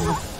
うん。